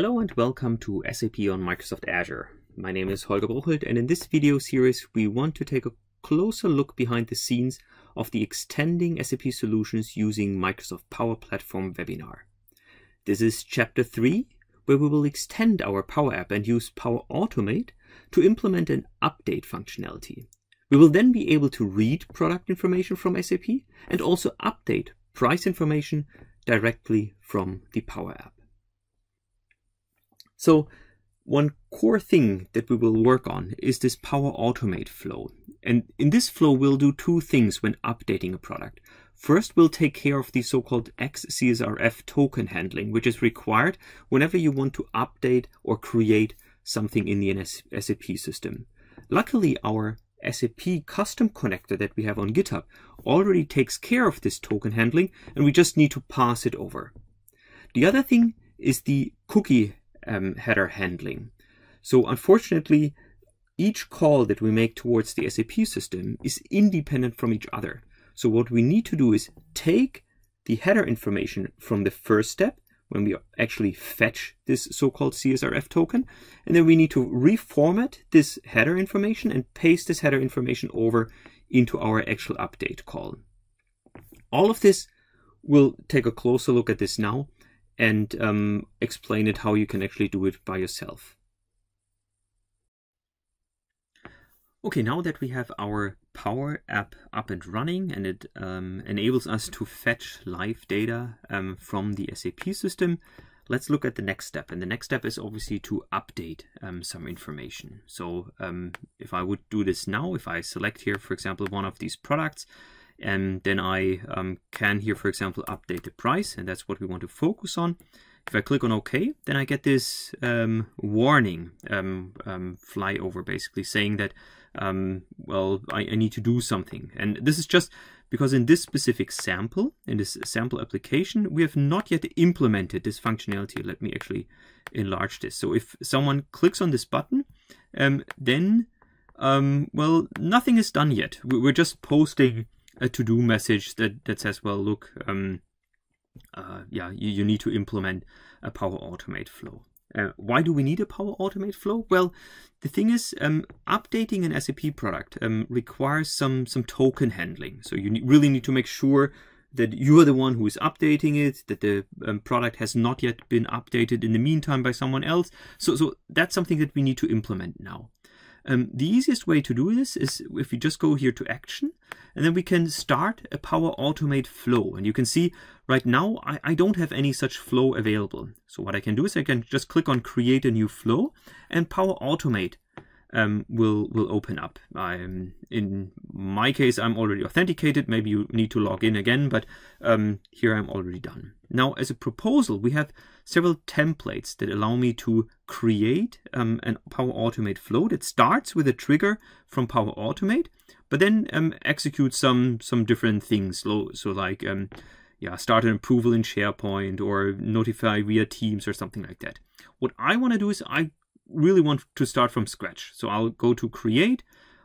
Hello and welcome to SAP on Microsoft Azure. My name is Holger Bruchelt and in this video series we want to take a closer look behind the scenes of the Extending SAP Solutions using Microsoft Power Platform webinar. This is chapter 3 where we will extend our Power App and use Power Automate to implement an update functionality. We will then be able to read product information from SAP and also update price information directly from the Power App. So one core thing that we will work on is this Power Automate flow. And in this flow, we'll do two things when updating a product. First, we'll take care of the so-called XCSRF token handling, which is required whenever you want to update or create something in the SAP system. Luckily, our SAP custom connector that we have on GitHub already takes care of this token handling, and we just need to pass it over. The other thing is the cookie um, header handling. So unfortunately, each call that we make towards the SAP system is independent from each other. So what we need to do is take the header information from the first step when we actually fetch this so-called CSRF token. And then we need to reformat this header information and paste this header information over into our actual update call. All of this, we'll take a closer look at this now and um, explain it how you can actually do it by yourself. Okay, now that we have our Power App up and running and it um, enables us to fetch live data um, from the SAP system, let's look at the next step. And the next step is obviously to update um, some information. So um, if I would do this now, if I select here, for example, one of these products, and then I um, can here, for example, update the price, and that's what we want to focus on. If I click on OK, then I get this um, warning um, um flyover, basically saying that, um, well, I, I, need to do something. And this is just because in this specific sample, in this sample application, we have not yet implemented this functionality. Let me actually enlarge this. So if someone clicks on this button, um, then, well, nothing is done yet. We're just posting a to-do message that, that says, well, look, um, uh, yeah, you, you need to implement a Power Automate flow. Uh, why do we need a Power Automate flow? Well, the thing is, um, updating an SAP product um, requires some some token handling. So you really need to make sure that you are the one who is updating it, that the um, product has not yet been updated in the meantime by someone else. So, so that's something that we need to implement now. Um, the easiest way to do this is if we just go here to action and then we can start a Power Automate flow. And you can see right now I, I don't have any such flow available. So what I can do is I can just click on create a new flow and Power Automate um, will will open up. I'm, in my case, I'm already authenticated. Maybe you need to log in again, but um, here I'm already done. Now, as a proposal, we have several templates that allow me to create um, an Power Automate flow that starts with a trigger from Power Automate, but then um, execute some some different things. So, so like um, yeah, start an approval in SharePoint or notify via Teams or something like that. What I want to do is I really want to start from scratch. So I'll go to create.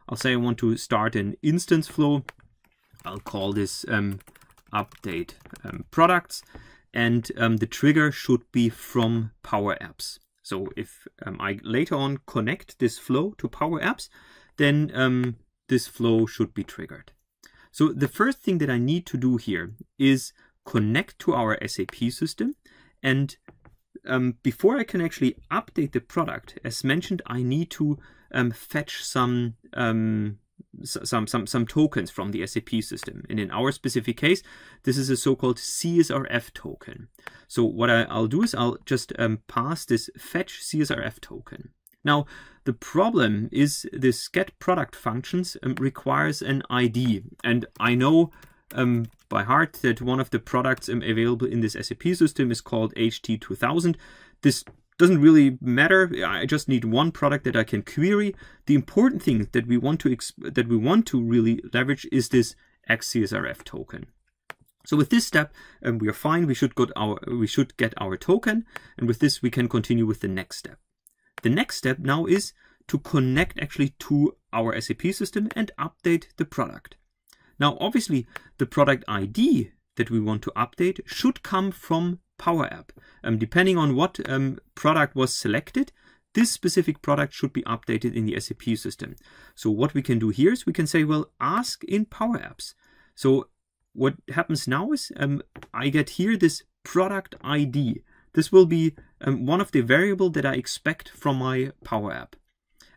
I'll say I want to start an instant flow. I'll call this um, update um, products. And um, the trigger should be from Power Apps. So if um, I later on connect this flow to Power Apps, then um, this flow should be triggered. So the first thing that I need to do here is connect to our SAP system and um, before I can actually update the product, as mentioned, I need to um, fetch some um, some some some tokens from the SAP system. And in our specific case, this is a so-called CSRF token. So what I, will do is I'll just um, pass this fetch CSRF token. Now, the problem is this get product functions um, requires an ID. And I know um, by heart that one of the products um, available in this SAP system is called HT2000. This doesn't really matter. I just need one product that I can query. The important thing that we want to that we want to really leverage is this XCSRF token. So with this step, um, we are fine. We should get our we should get our token, and with this we can continue with the next step. The next step now is to connect actually to our SAP system and update the product. Now, obviously, the product ID that we want to update should come from Power App. Um, depending on what um, product was selected, this specific product should be updated in the SAP system. So what we can do here is we can say, well, ask in Power Apps. So what happens now is um, I get here this product ID. This will be um, one of the variable that I expect from my Power App.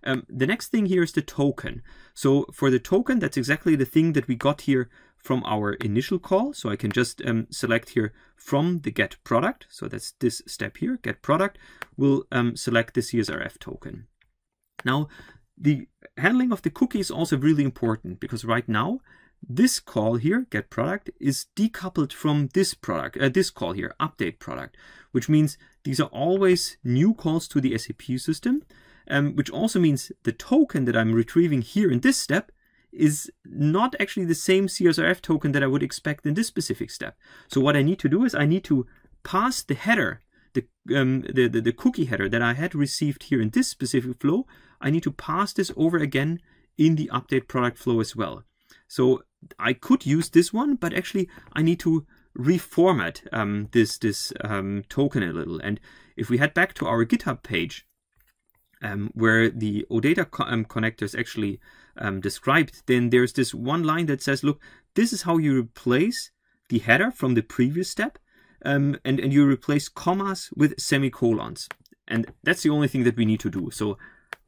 Um, the next thing here is the token. So for the token, that's exactly the thing that we got here from our initial call. So I can just um, select here from the get product. So that's this step here, get product, We'll um, select the CSRF token. Now, the handling of the cookie is also really important because right now, this call here, get product, is decoupled from this product, uh, this call here, update product, which means these are always new calls to the SAP system, um, which also means the token that I'm retrieving here in this step is not actually the same CSRF token that I would expect in this specific step. So what I need to do is I need to pass the header, the, um, the, the, the cookie header that I had received here in this specific flow, I need to pass this over again in the update product flow as well. So I could use this one, but actually I need to reformat um, this, this um, token a little. And if we head back to our GitHub page, um, where the OData co um, connector is actually um, described, then there's this one line that says, look, this is how you replace the header from the previous step, um, and, and you replace commas with semicolons. And that's the only thing that we need to do. So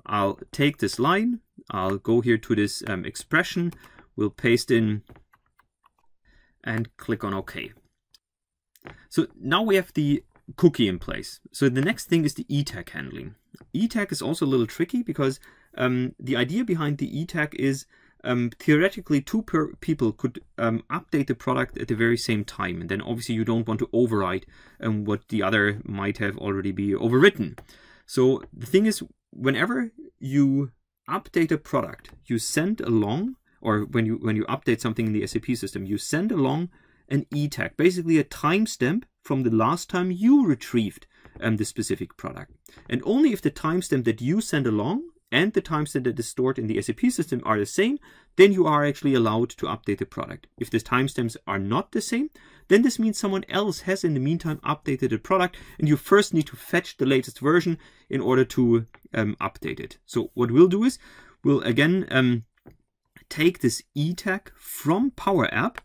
I'll take this line, I'll go here to this um, expression, we'll paste in and click on OK. So now we have the cookie in place. So the next thing is the e-tag handling. E-tag is also a little tricky because um, the idea behind the e-tag is um, theoretically two people could um, update the product at the very same time. And then obviously you don't want to override um, what the other might have already be overwritten. So the thing is, whenever you update a product, you send along, or when you when you update something in the SAP system, you send along an e-tag, basically a timestamp from the last time you retrieved um, the specific product. And only if the timestamp that you send along and the timestamp that is stored in the SAP system are the same, then you are actually allowed to update the product. If the timestamps are not the same, then this means someone else has in the meantime updated the product and you first need to fetch the latest version in order to um, update it. So what we'll do is we'll again um, take this e tag from Power App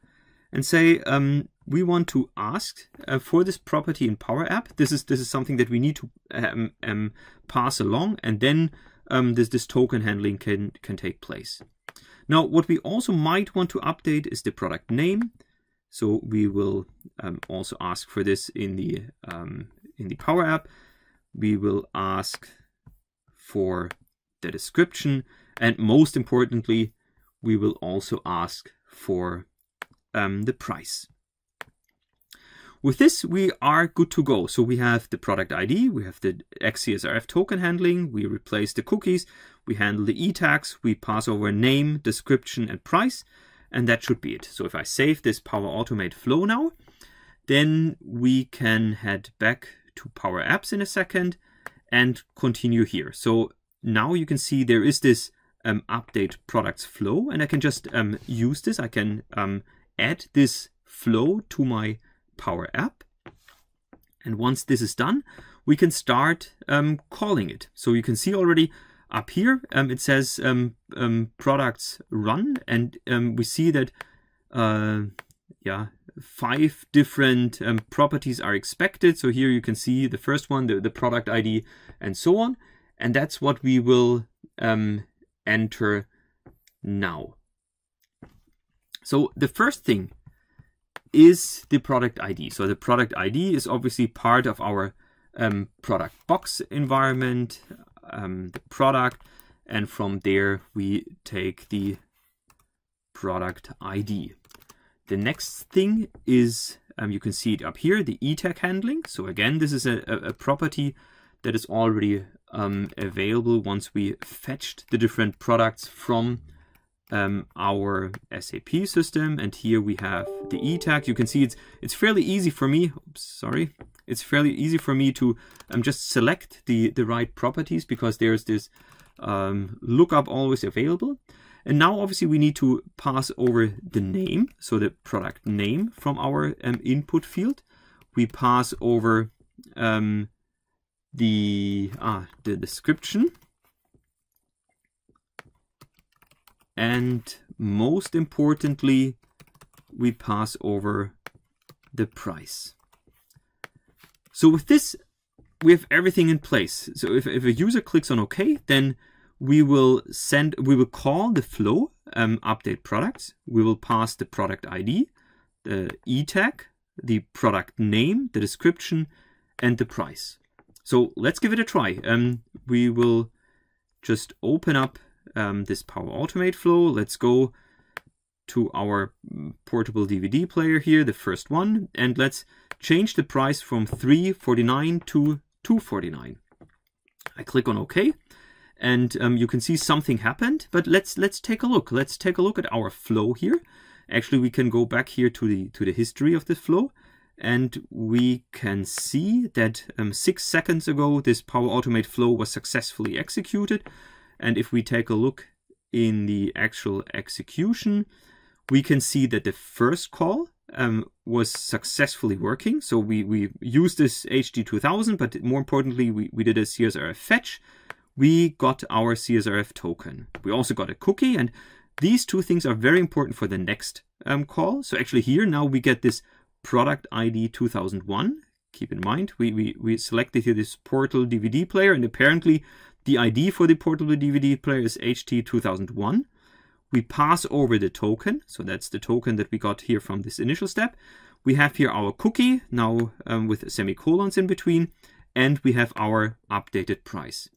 and say um, we want to ask uh, for this property in Power App. This is this is something that we need to um, um, pass along, and then um, this this token handling can can take place. Now, what we also might want to update is the product name. So we will um, also ask for this in the um, in the Power App. We will ask for the description, and most importantly, we will also ask for um, the price. With this, we are good to go. So we have the product ID, we have the XCSRF token handling, we replace the cookies, we handle the e-tags, we pass over name, description, and price, and that should be it. So if I save this Power Automate flow now, then we can head back to Power Apps in a second and continue here. So now you can see there is this um, update products flow, and I can just um, use this. I can um, add this flow to my Power App. And once this is done, we can start um, calling it. So you can see already up here, um, it says um, um products run, and um, we see that, uh, yeah, five different properties are expected. So here you can see the first one, the, the product ID, and so on. And that's what we will enter now. So the first thing is the product ID. So the product ID is obviously part of our um, product box environment, um, the product, and from there we take the product ID. The next thing is, um, you can see it up here, the e-tag handling. So again, this is a, a property that is already um, available once we fetched the different products from um, our SAP system. And here we have the e-tag. You can see it's it's fairly easy for me. Oops, sorry. It's fairly easy for me to um, just select the, the right properties because there's this um, lookup always available. And now obviously we need to pass over the name, so the product name from our um, input field. we pass over um, the ah, the description and most importantly we pass over the price. So with this we have everything in place. So if, if a user clicks on OK, then we will send we will call the flow um, update products. We will pass the product ID, the e tag, the product name, the description, and the price. So let's give it a try. Um, we will just open up um, this Power Automate flow. Let's go to our portable DVD player here, the first one, and let's change the price from 349 to 249. I click on OK, and um, you can see something happened, but let's let's take a look. Let's take a look at our flow here. Actually, we can go back here to the to the history of the flow, and we can see that um, six seconds ago this Power Automate flow was successfully executed. And if we take a look in the actual execution, we can see that the first call um, was successfully working. So we, we used this HT2000, but more importantly, we, we did a CSRF fetch. We got our CSRF token. We also got a cookie, and these two things are very important for the next um, call. So actually here now we get this product ID 2001. Keep in mind, we, we, we selected here this portal DVD player, and apparently the ID for the portable DVD player is HT2001. We pass over the token, so that's the token that we got here from this initial step. We have here our cookie, now um, with semicolons in between, and we have our updated price.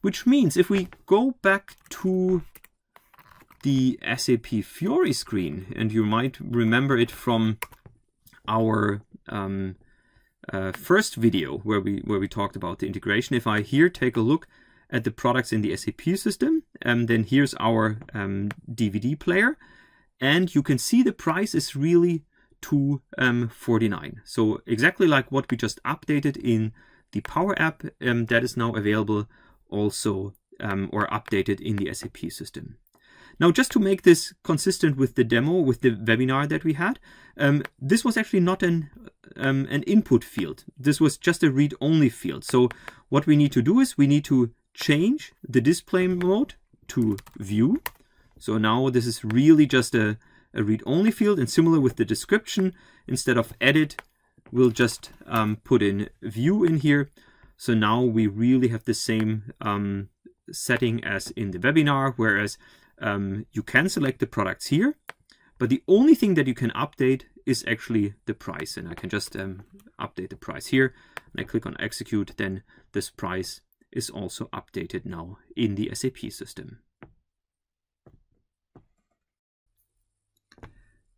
Which means if we go back to the SAP Fiori screen, and you might remember it from our um, uh, first video where we where we talked about the integration. If I here take a look at the products in the SAP system. Um, then here's our um, DVD player. And you can see the price is really 249. Um, so exactly like what we just updated in the Power App, um, that is now available also um, or updated in the SAP system. Now, just to make this consistent with the demo, with the webinar that we had, um, this was actually not an, um, an input field. This was just a read-only field. So what we need to do is we need to change the display mode to view. So now this is really just a, a read-only field and similar with the description, instead of edit, we'll just um, put in view in here. So now we really have the same um, setting as in the webinar, whereas um, you can select the products here, but the only thing that you can update is actually the price. And I can just um, update the price here. And I click on execute, then this price is also updated now in the SAP system.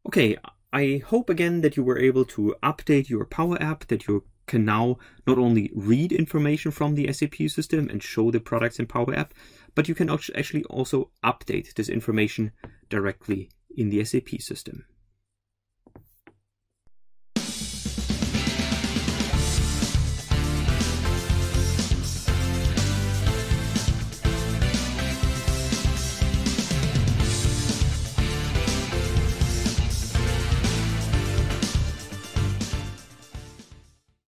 Okay, I hope again that you were able to update your Power App, that you can now not only read information from the SAP system and show the products in Power App, but you can actually also update this information directly in the SAP system.